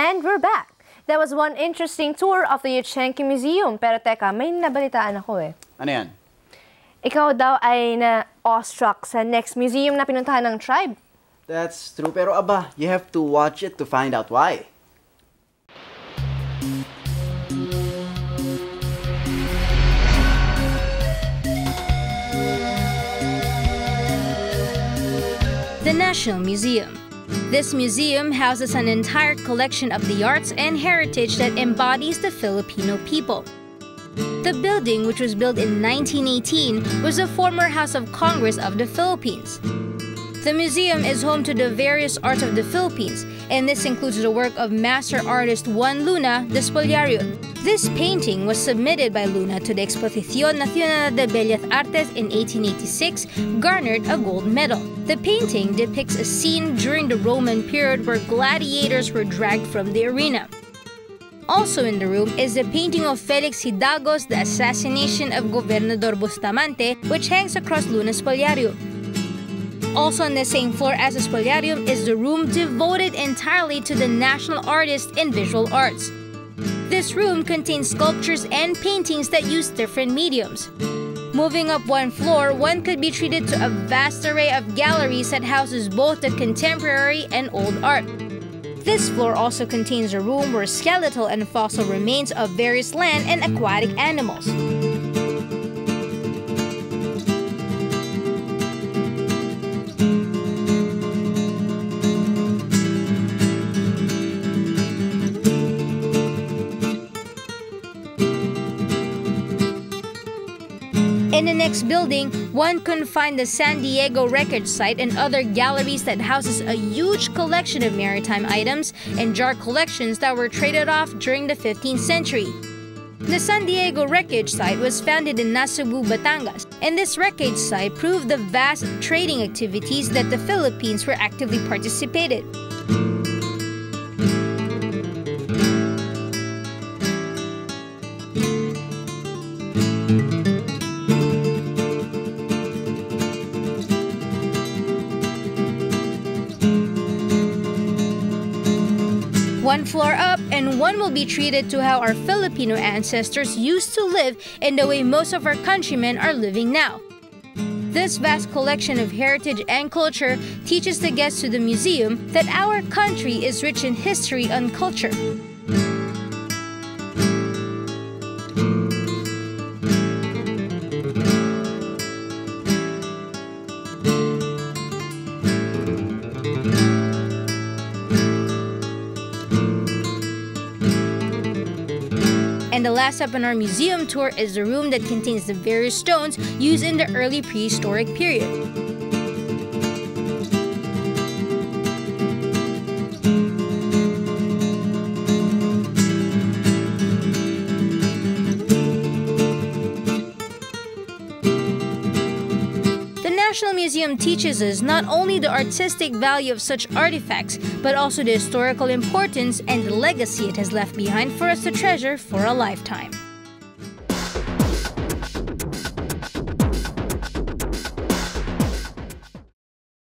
And we're back. That was one interesting tour of the Yuchengki Museum. Pero teka, may nabalitaan ako eh. Ano yan? Ikaw daw ay na-awestruck sa next museum na pinuntahan ng tribe. That's true, pero aba, you have to watch it to find out why. The National Museum. This museum houses an entire collection of the arts and heritage that embodies the Filipino people. The building, which was built in 1918, was a former House of Congress of the Philippines. The museum is home to the various arts of the Philippines, and this includes the work of master artist Juan Luna de Spoliarium. This painting was submitted by Luna to the Exposición Nacional de Bellas Artes in 1886, garnered a gold medal. The painting depicts a scene during the Roman period where gladiators were dragged from the arena. Also in the room is the painting of Felix Hidalgo's The Assassination of Gobernador Bustamante, which hangs across Luna's Spoliarium. Also on the same floor as the Spoliarium is the room devoted entirely to the national artist in visual arts. This room contains sculptures and paintings that use different mediums. Moving up one floor, one could be treated to a vast array of galleries that houses both the contemporary and old art. This floor also contains a room where skeletal and fossil remains of various land and aquatic animals. In the next building, one can find the San Diego Record Site and other galleries that houses a huge collection of maritime items and jar collections that were traded off during the 15th century. The San Diego Wreckage Site was founded in Nasugbu, Batangas, and this wreckage site proved the vast trading activities that the Philippines were actively participated. One floor up, and one will be treated to how our Filipino ancestors used to live and the way most of our countrymen are living now. This vast collection of heritage and culture teaches the guests to the museum that our country is rich in history and culture. The last stop on our museum tour is the room that contains the various stones used in the early prehistoric period. National Museum teaches us not only the artistic value of such artifacts, but also the historical importance and the legacy it has left behind for us to treasure for a lifetime.